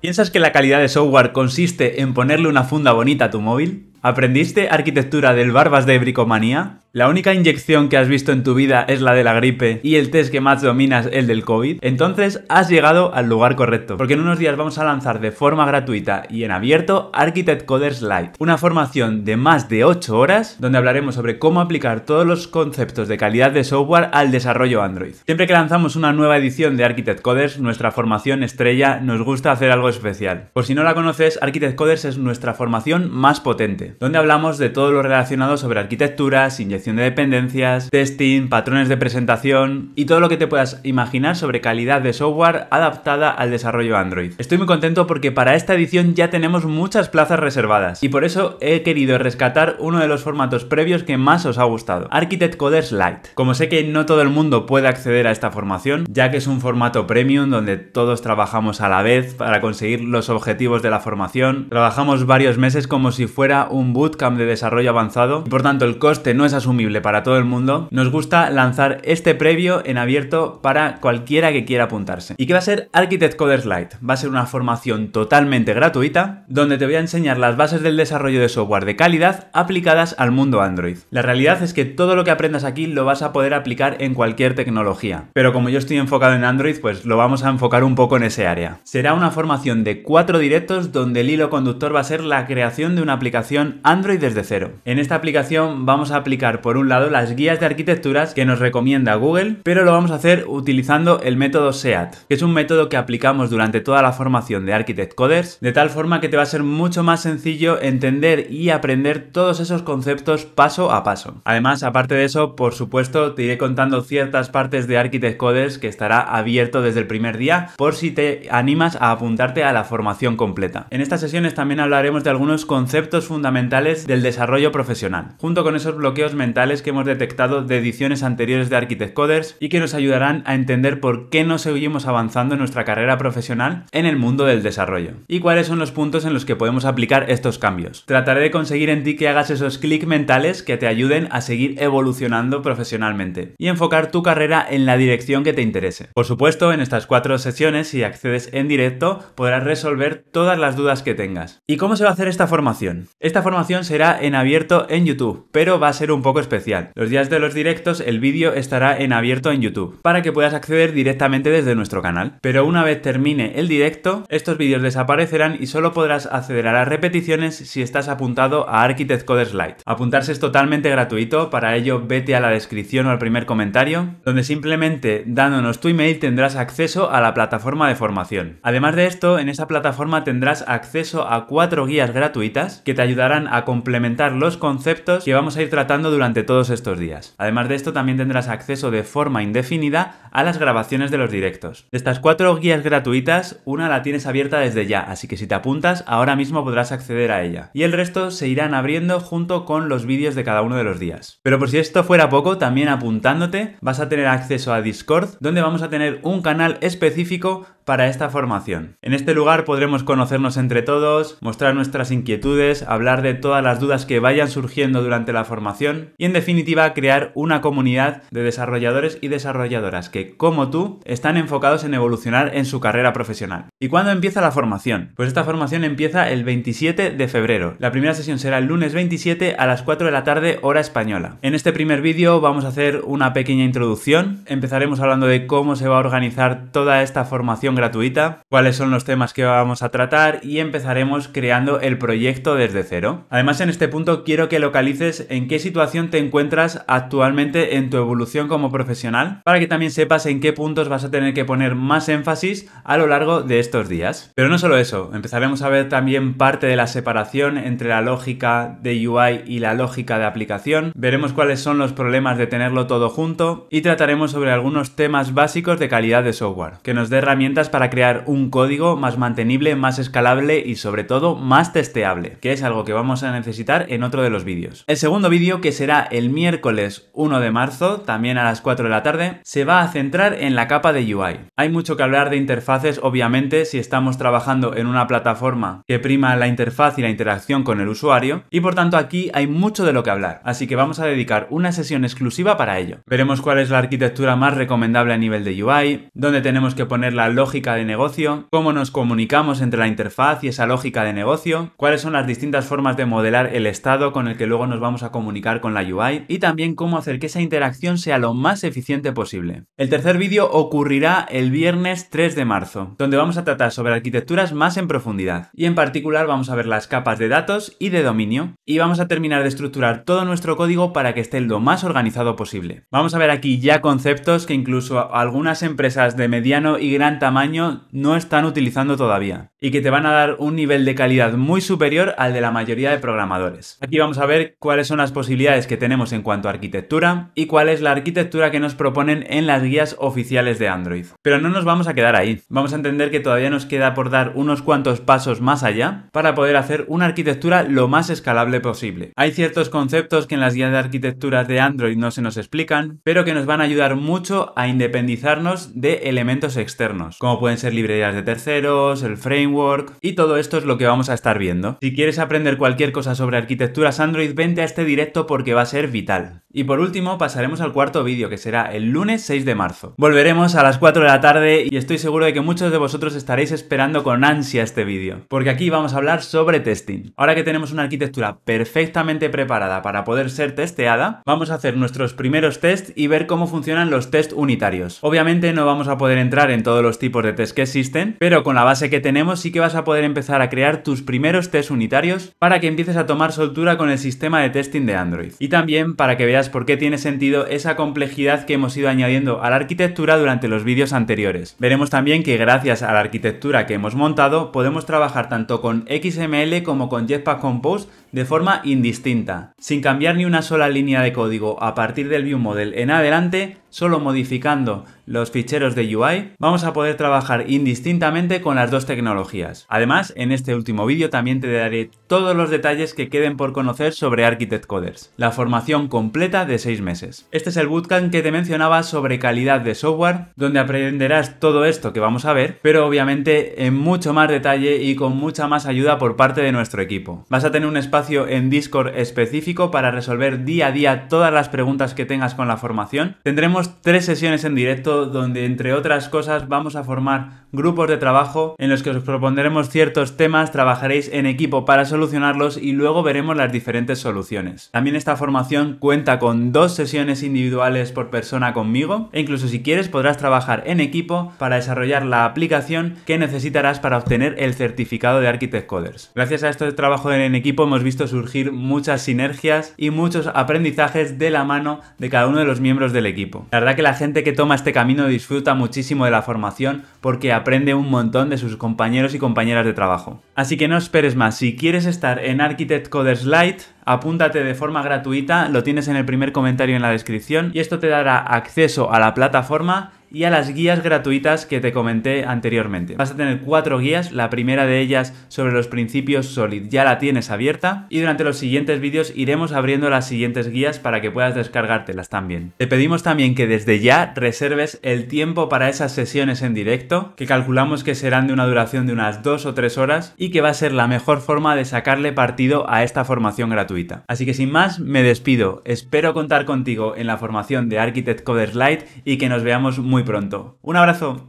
¿Piensas que la calidad de software consiste en ponerle una funda bonita a tu móvil? ¿Aprendiste arquitectura del Barbas de Bricomanía? ¿La única inyección que has visto en tu vida es la de la gripe y el test que más dominas el del COVID? Entonces has llegado al lugar correcto, porque en unos días vamos a lanzar de forma gratuita y en abierto Architect Coders Lite, una formación de más de 8 horas donde hablaremos sobre cómo aplicar todos los conceptos de calidad de software al desarrollo Android. Siempre que lanzamos una nueva edición de Architect Coders, nuestra formación estrella, nos gusta hacer algo especial. Por si no la conoces, Architect Coders es nuestra formación más potente, donde hablamos de todo lo relacionado sobre arquitecturas, de dependencias, testing, patrones de presentación y todo lo que te puedas imaginar sobre calidad de software adaptada al desarrollo Android. Estoy muy contento porque para esta edición ya tenemos muchas plazas reservadas y por eso he querido rescatar uno de los formatos previos que más os ha gustado, Architect Coders Lite. Como sé que no todo el mundo puede acceder a esta formación, ya que es un formato premium donde todos trabajamos a la vez para conseguir los objetivos de la formación, trabajamos varios meses como si fuera un bootcamp de desarrollo avanzado y por tanto el coste no es asumido para todo el mundo, nos gusta lanzar este previo en abierto para cualquiera que quiera apuntarse. ¿Y qué va a ser Architect Coders Lite? Va a ser una formación totalmente gratuita donde te voy a enseñar las bases del desarrollo de software de calidad aplicadas al mundo Android. La realidad es que todo lo que aprendas aquí lo vas a poder aplicar en cualquier tecnología, pero como yo estoy enfocado en Android, pues lo vamos a enfocar un poco en ese área. Será una formación de cuatro directos donde el hilo conductor va a ser la creación de una aplicación Android desde cero. En esta aplicación vamos a aplicar por un lado las guías de arquitecturas que nos recomienda Google, pero lo vamos a hacer utilizando el método SEAT, que es un método que aplicamos durante toda la formación de Architect Coders, de tal forma que te va a ser mucho más sencillo entender y aprender todos esos conceptos paso a paso. Además, aparte de eso, por supuesto, te iré contando ciertas partes de Architect Coders que estará abierto desde el primer día por si te animas a apuntarte a la formación completa. En estas sesiones también hablaremos de algunos conceptos fundamentales del desarrollo profesional, junto con esos bloqueos mentales que hemos detectado de ediciones anteriores de Architect Coders y que nos ayudarán a entender por qué no seguimos avanzando en nuestra carrera profesional en el mundo del desarrollo y cuáles son los puntos en los que podemos aplicar estos cambios. Trataré de conseguir en ti que hagas esos clics mentales que te ayuden a seguir evolucionando profesionalmente y enfocar tu carrera en la dirección que te interese. Por supuesto, en estas cuatro sesiones, si accedes en directo, podrás resolver todas las dudas que tengas. ¿Y cómo se va a hacer esta formación? Esta formación será en abierto en YouTube, pero va a ser un poco especial. Los días de los directos el vídeo estará en abierto en YouTube para que puedas acceder directamente desde nuestro canal. Pero una vez termine el directo, estos vídeos desaparecerán y solo podrás acceder a las repeticiones si estás apuntado a Architect Coders Lite. Apuntarse es totalmente gratuito, para ello vete a la descripción o al primer comentario, donde simplemente dándonos tu email tendrás acceso a la plataforma de formación. Además de esto, en esa plataforma tendrás acceso a cuatro guías gratuitas que te ayudarán a complementar los conceptos que vamos a ir tratando durante todos estos días. Además de esto, también tendrás acceso de forma indefinida a las grabaciones de los directos. De estas cuatro guías gratuitas, una la tienes abierta desde ya, así que si te apuntas, ahora mismo podrás acceder a ella. Y el resto se irán abriendo junto con los vídeos de cada uno de los días. Pero por si esto fuera poco, también apuntándote vas a tener acceso a Discord, donde vamos a tener un canal específico para esta formación. En este lugar podremos conocernos entre todos, mostrar nuestras inquietudes, hablar de todas las dudas que vayan surgiendo durante la formación y en definitiva crear una comunidad de desarrolladores y desarrolladoras que, como tú, están enfocados en evolucionar en su carrera profesional. ¿Y cuándo empieza la formación? Pues esta formación empieza el 27 de febrero. La primera sesión será el lunes 27 a las 4 de la tarde hora española. En este primer vídeo vamos a hacer una pequeña introducción. Empezaremos hablando de cómo se va a organizar toda esta formación gratuita, cuáles son los temas que vamos a tratar y empezaremos creando el proyecto desde cero. Además, en este punto quiero que localices en qué situación te encuentras actualmente en tu evolución como profesional para que también sepas en qué puntos vas a tener que poner más énfasis a lo largo de estos días. Pero no solo eso, empezaremos a ver también parte de la separación entre la lógica de UI y la lógica de aplicación, veremos cuáles son los problemas de tenerlo todo junto y trataremos sobre algunos temas básicos de calidad de software, que nos dé herramientas para crear un código más mantenible, más escalable y sobre todo más testeable, que es algo que vamos a necesitar en otro de los vídeos. El segundo vídeo, que será el miércoles 1 de marzo, también a las 4 de la tarde, se va a centrar en la capa de UI. Hay mucho que hablar de interfaces, obviamente, si estamos trabajando en una plataforma que prima la interfaz y la interacción con el usuario, y por tanto aquí hay mucho de lo que hablar, así que vamos a dedicar una sesión exclusiva para ello. Veremos cuál es la arquitectura más recomendable a nivel de UI, dónde tenemos que poner la lógica de negocio, cómo nos comunicamos entre la interfaz y esa lógica de negocio, cuáles son las distintas formas de modelar el estado con el que luego nos vamos a comunicar con la UI y también cómo hacer que esa interacción sea lo más eficiente posible. El tercer vídeo ocurrirá el viernes 3 de marzo, donde vamos a tratar sobre arquitecturas más en profundidad y en particular vamos a ver las capas de datos y de dominio y vamos a terminar de estructurar todo nuestro código para que esté lo más organizado posible. Vamos a ver aquí ya conceptos que incluso algunas empresas de mediano y gran tamaño no están utilizando todavía y que te van a dar un nivel de calidad muy superior al de la mayoría de programadores. Aquí vamos a ver cuáles son las posibilidades que tenemos en cuanto a arquitectura y cuál es la arquitectura que nos proponen en las guías oficiales de Android. Pero no nos vamos a quedar ahí. Vamos a entender que todavía nos queda por dar unos cuantos pasos más allá para poder hacer una arquitectura lo más escalable posible. Hay ciertos conceptos que en las guías de arquitectura de Android no se nos explican, pero que nos van a ayudar mucho a independizarnos de elementos externos, como pueden ser librerías de terceros, el framework, y todo esto es lo que vamos a estar viendo. Si quieres aprender cualquier cosa sobre arquitecturas Android, vente a este directo porque va a ser vital. Y por último, pasaremos al cuarto vídeo, que será el lunes 6 de marzo. Volveremos a las 4 de la tarde y estoy seguro de que muchos de vosotros estaréis esperando con ansia este vídeo, porque aquí vamos a hablar sobre testing. Ahora que tenemos una arquitectura perfectamente preparada para poder ser testeada, vamos a hacer nuestros primeros tests y ver cómo funcionan los test unitarios. Obviamente no vamos a poder entrar en todos los tipos de test que existen, pero con la base que tenemos sí que vas a poder empezar a crear tus primeros test unitarios para que empieces a tomar soltura con el sistema de testing de Android. Y también para que veas por qué tiene sentido esa complejidad que hemos ido añadiendo a la arquitectura durante los vídeos anteriores. Veremos también que gracias a la arquitectura que hemos montado podemos trabajar tanto con XML como con Jetpack Compose de forma indistinta, sin cambiar ni una sola línea de código a partir del View Model en adelante, solo modificando los ficheros de UI, vamos a poder trabajar indistintamente con las dos tecnologías. Además, en este último vídeo también te daré todos los detalles que queden por conocer sobre Architect Coders, la formación completa de 6 meses. Este es el bootcamp que te mencionaba sobre calidad de software, donde aprenderás todo esto que vamos a ver, pero obviamente en mucho más detalle y con mucha más ayuda por parte de nuestro equipo. Vas a tener un espacio en Discord específico para resolver día a día todas las preguntas que tengas con la formación. Tendremos tres sesiones en directo donde entre otras cosas vamos a formar grupos de trabajo en los que os propondremos ciertos temas, trabajaréis en equipo para solucionarlos y luego veremos las diferentes soluciones. También esta formación cuenta con dos sesiones individuales por persona conmigo e incluso si quieres podrás trabajar en equipo para desarrollar la aplicación que necesitarás para obtener el certificado de Architect Coders. Gracias a este trabajo en equipo hemos visto surgir muchas sinergias y muchos aprendizajes de la mano de cada uno de los miembros del equipo. La verdad que la gente que toma este camino disfruta muchísimo de la formación porque aprende un montón de sus compañeros y compañeras de trabajo. Así que no esperes más, si quieres estar en Architect Coders Lite, apúntate de forma gratuita, lo tienes en el primer comentario en la descripción y esto te dará acceso a la plataforma y a las guías gratuitas que te comenté anteriormente. Vas a tener cuatro guías, la primera de ellas sobre los principios Solid ya la tienes abierta y durante los siguientes vídeos iremos abriendo las siguientes guías para que puedas descargártelas también. Te pedimos también que desde ya reserves el tiempo para esas sesiones en directo, que calculamos que serán de una duración de unas dos o tres horas y que va a ser la mejor forma de sacarle partido a esta formación gratuita. Así que sin más, me despido. Espero contar contigo en la formación de Architect Coders Lite y que nos veamos muy pronto. Un abrazo.